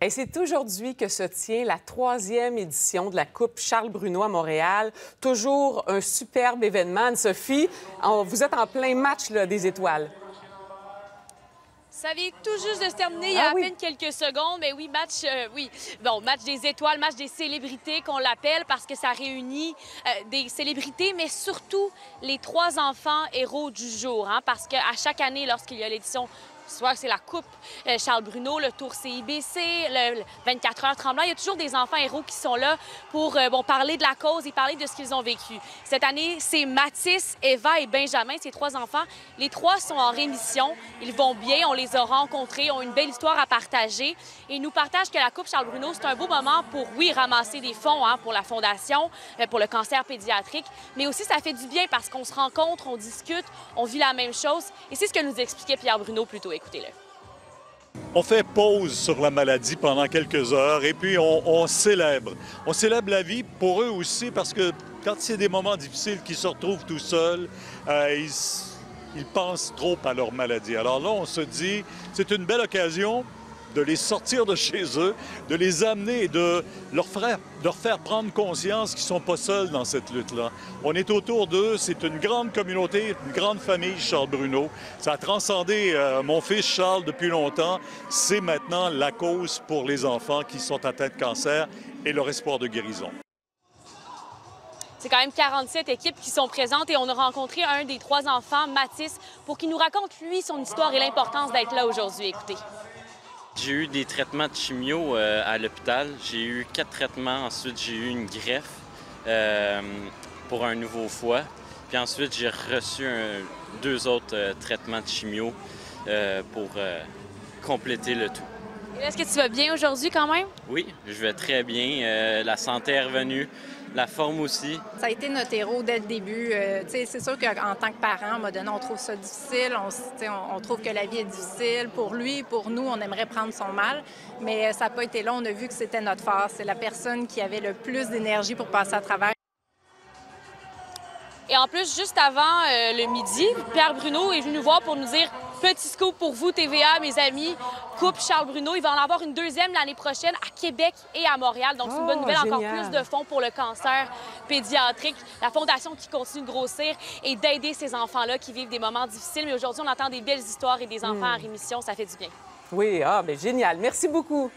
Et c'est aujourd'hui que se tient la troisième édition de la Coupe Charles Bruno à Montréal. Toujours un superbe événement. Sophie, vous êtes en plein match des étoiles. Ça vient tout juste de se terminer il y a ah à peine quelques secondes. Mais oui, match, euh, oui. Bon, match des étoiles, match des célébrités qu'on l'appelle parce que ça réunit euh, des célébrités, mais surtout les trois enfants héros du jour. Hein, parce qu'à chaque année, lorsqu'il y a l'édition soit c'est la Coupe euh, Charles Bruno, le Tour CIBC, le, 24 heures tremblant. Il y a toujours des enfants héros qui sont là pour euh, bon, parler de la cause et parler de ce qu'ils ont vécu. Cette année, c'est Mathis, Eva et Benjamin, ces trois enfants. Les trois sont en rémission. Ils vont bien. On les a rencontrés, ont une belle histoire à partager. Et ils nous partagent que la Coupe Charles Bruno, c'est un beau moment pour, oui, ramasser des fonds hein, pour la Fondation, euh, pour le cancer pédiatrique, mais aussi ça fait du bien parce qu'on se rencontre, on discute, on vit la même chose. Et c'est ce que nous expliquait Pierre Bruno plus tôt. On fait pause sur la maladie pendant quelques heures et puis on, célèbre. On célèbre la vie pour eux aussi parce que quand c'est des moments difficiles qu'ils se retrouvent tout seuls, euh, ils, ils pensent trop à leur maladie. Alors là, on se dit, c'est une belle occasion de les sortir de chez eux, de les amener et de leur faire, leur faire prendre conscience qu'ils ne sont pas seuls dans cette lutte-là. On est autour d'eux, c'est une grande communauté, une grande famille, Charles Bruno. Ça a transcendé euh, mon fils Charles depuis longtemps. C'est maintenant la cause pour les enfants qui sont atteints de cancer et leur espoir de guérison. C'est quand même 47 équipes qui sont présentes et on a rencontré un des trois enfants, Mathis, pour qu'il nous raconte, lui, son histoire et l'importance d'être là aujourd'hui. Écoutez. J'ai eu des traitements de chimio euh, à l'hôpital. J'ai eu quatre traitements. Ensuite, j'ai eu une greffe euh, pour un nouveau foie. Puis ensuite, j'ai reçu deux autres euh, traitements de chimio pour compléter le tout. Est-ce que tu vas bien aujourd'hui quand même? Oui, je vais très bien. la santé est revenue la forme aussi. Ça a été notre héros dès le début. Euh, c'est sûr qu'en tant que parent, on trouve ça difficile. On, on, trouve que la vie est difficile. Pour lui, pour nous, on aimerait prendre son mal. Mais ça n'a pas été long. On a vu que c'était notre force. C'est la personne qui avait le plus d'énergie pour passer à travers. Et en plus, juste avant euh, le midi, Pierre Bruno est venu nous voir pour nous dire Petit scoop pour vous, TVA, mes amis. Coupe Charles Bruno. Il va en avoir une deuxième l'année prochaine à Québec et à Montréal. Donc, c'est une bonne oh, nouvelle. Encore plus de fonds pour le cancer pédiatrique. La fondation qui continue de grossir et d'aider ces enfants-là qui vivent des moments difficiles. Mais aujourd'hui, on entend des belles histoires et des enfants en hmm. rémission. Ça fait du bien. Oui, ah, mais génial. Merci beaucoup.